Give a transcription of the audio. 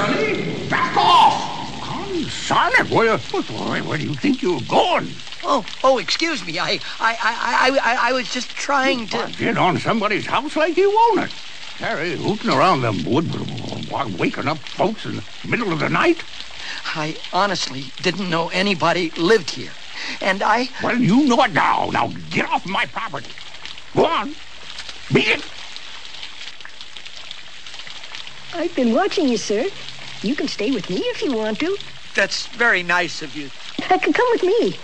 Sonny, back off! Confound it, where, where, oh, where do you think you're going? Oh, oh, excuse me. I, I, I, I, I, I was just trying to. Get on somebody's house like you own it. Harry, hooting around them wood, while waking up folks in the middle of the night. I honestly didn't know anybody lived here. And I. Well, you know it now. Now get off my property. Go on. Beat it. I've been watching you, sir. You can stay with me if you want to. That's very nice of you. I can come with me.